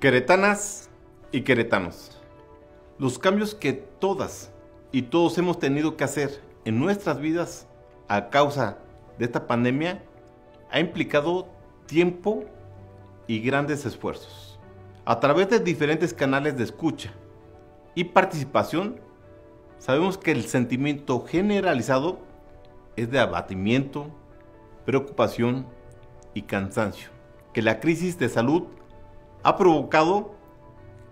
Queretanas y queretanos, los cambios que todas y todos hemos tenido que hacer en nuestras vidas a causa de esta pandemia ha implicado tiempo y grandes esfuerzos. A través de diferentes canales de escucha y participación, sabemos que el sentimiento generalizado es de abatimiento, preocupación y cansancio, que la crisis de salud ha provocado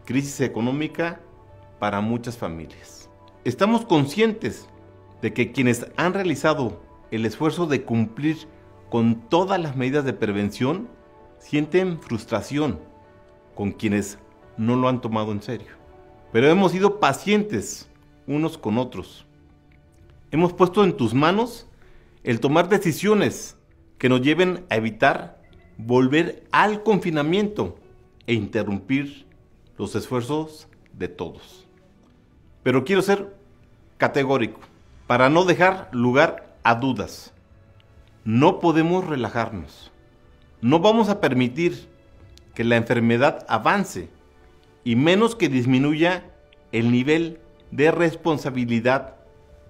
crisis económica para muchas familias. Estamos conscientes de que quienes han realizado el esfuerzo de cumplir con todas las medidas de prevención sienten frustración con quienes no lo han tomado en serio. Pero hemos sido pacientes unos con otros. Hemos puesto en tus manos el tomar decisiones que nos lleven a evitar volver al confinamiento e interrumpir los esfuerzos de todos. Pero quiero ser categórico para no dejar lugar a dudas. No podemos relajarnos. No vamos a permitir que la enfermedad avance y menos que disminuya el nivel de responsabilidad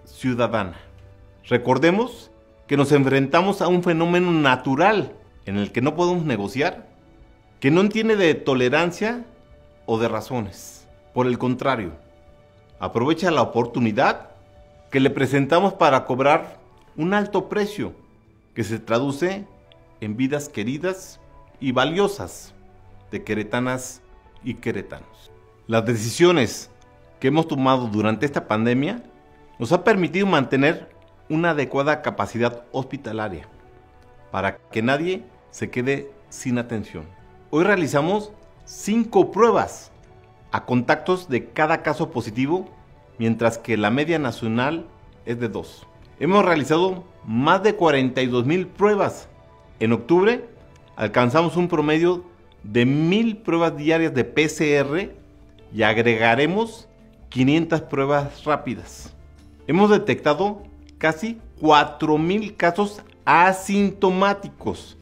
ciudadana. Recordemos que nos enfrentamos a un fenómeno natural en el que no podemos negociar, que no tiene de tolerancia o de razones. Por el contrario, aprovecha la oportunidad que le presentamos para cobrar un alto precio que se traduce en vidas queridas y valiosas de queretanas y queretanos. Las decisiones que hemos tomado durante esta pandemia nos ha permitido mantener una adecuada capacidad hospitalaria para que nadie se quede sin atención. Hoy realizamos cinco pruebas a contactos de cada caso positivo, mientras que la media nacional es de dos. Hemos realizado más de 42 mil pruebas. En octubre alcanzamos un promedio de mil pruebas diarias de PCR y agregaremos 500 pruebas rápidas. Hemos detectado casi 4.000 casos asintomáticos,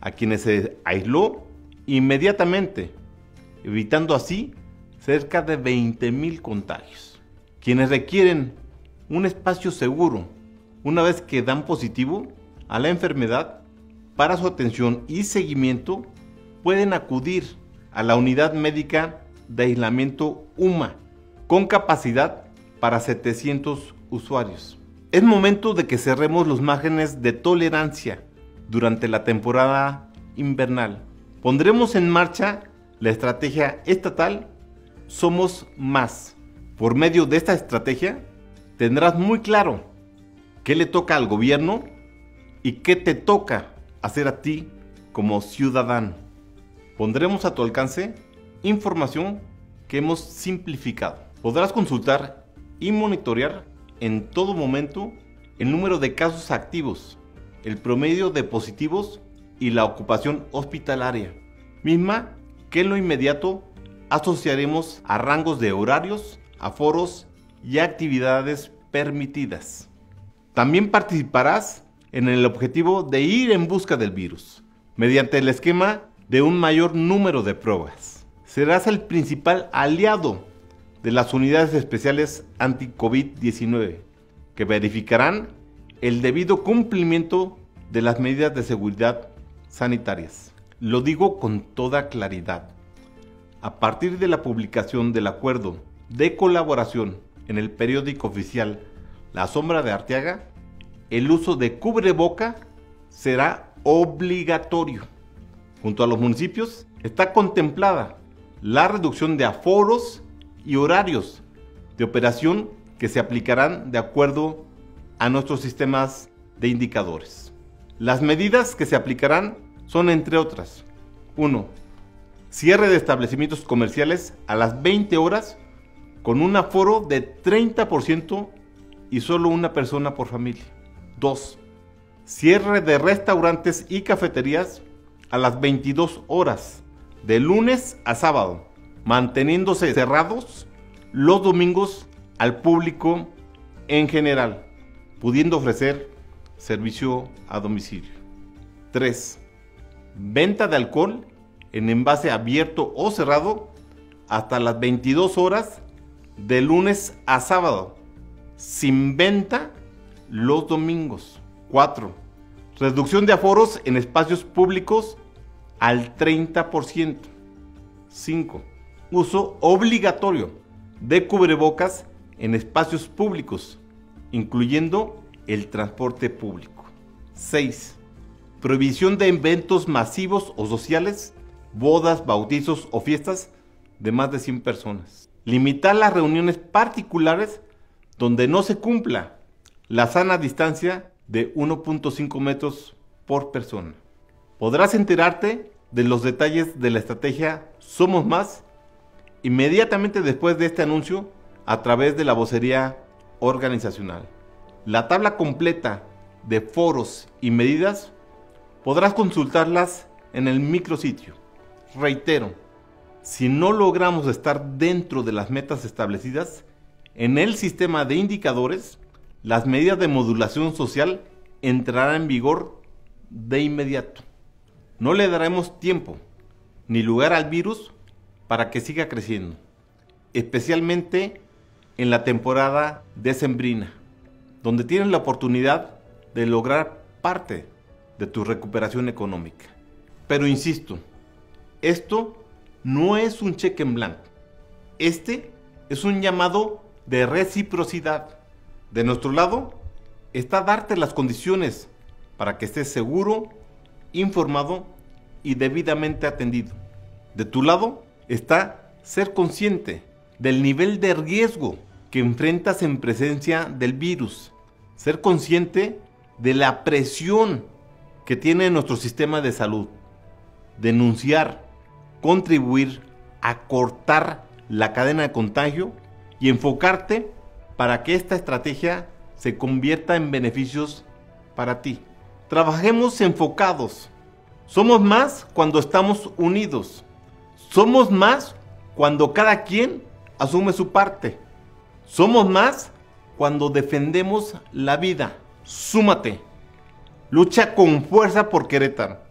a quienes se aisló inmediatamente, evitando así cerca de 20.000 contagios. Quienes requieren un espacio seguro una vez que dan positivo a la enfermedad, para su atención y seguimiento pueden acudir a la unidad médica de aislamiento UMA con capacidad para 700 usuarios. Es momento de que cerremos los márgenes de tolerancia durante la temporada invernal. Pondremos en marcha la estrategia estatal Somos Más. Por medio de esta estrategia tendrás muy claro qué le toca al gobierno y qué te toca hacer a ti como ciudadano. Pondremos a tu alcance información que hemos simplificado. Podrás consultar y monitorear en todo momento el número de casos activos, el promedio de positivos y la ocupación hospitalaria, misma que en lo inmediato asociaremos a rangos de horarios, aforos y actividades permitidas. También participarás en el objetivo de ir en busca del virus, mediante el esquema de un mayor número de pruebas. Serás el principal aliado de las unidades especiales anti-COVID-19, que verificarán el debido cumplimiento de las medidas de seguridad sanitarias. Lo digo con toda claridad. A partir de la publicación del acuerdo de colaboración en el periódico oficial La Sombra de Arteaga, el uso de cubreboca será obligatorio. Junto a los municipios está contemplada la reducción de aforos y horarios de operación que se aplicarán de acuerdo a nuestros sistemas de indicadores. Las medidas que se aplicarán son entre otras 1. Cierre de establecimientos comerciales a las 20 horas con un aforo de 30% y solo una persona por familia. 2. Cierre de restaurantes y cafeterías a las 22 horas, de lunes a sábado manteniéndose cerrados los domingos al público en general, pudiendo ofrecer servicio a domicilio. 3. Venta de alcohol en envase abierto o cerrado hasta las 22 horas de lunes a sábado, sin venta los domingos. 4. Reducción de aforos en espacios públicos al 30%. 5. Uso obligatorio de cubrebocas en espacios públicos, incluyendo el transporte público. 6. Prohibición de eventos masivos o sociales, bodas, bautizos o fiestas de más de 100 personas. Limitar las reuniones particulares donde no se cumpla la sana distancia de 1.5 metros por persona. Podrás enterarte de los detalles de la estrategia Somos Más inmediatamente después de este anuncio a través de la vocería organizacional. La tabla completa de foros y medidas podrás consultarlas en el micrositio. Reitero, si no logramos estar dentro de las metas establecidas, en el sistema de indicadores, las medidas de modulación social entrarán en vigor de inmediato. No le daremos tiempo ni lugar al virus para que siga creciendo, especialmente en la temporada decembrina, donde tienes la oportunidad de lograr parte de tu recuperación económica. Pero insisto, esto no es un cheque en blanco. Este es un llamado de reciprocidad. De nuestro lado está darte las condiciones para que estés seguro, informado y debidamente atendido. De tu lado está ser consciente del nivel de riesgo que enfrentas en presencia del virus. Ser consciente de la presión que tiene nuestro sistema de salud. Denunciar, contribuir a cortar la cadena de contagio y enfocarte para que esta estrategia se convierta en beneficios para ti. Trabajemos enfocados. Somos más cuando estamos unidos. Somos más cuando cada quien asume su parte. Somos más cuando defendemos la vida. Súmate. Lucha con fuerza por Querétaro.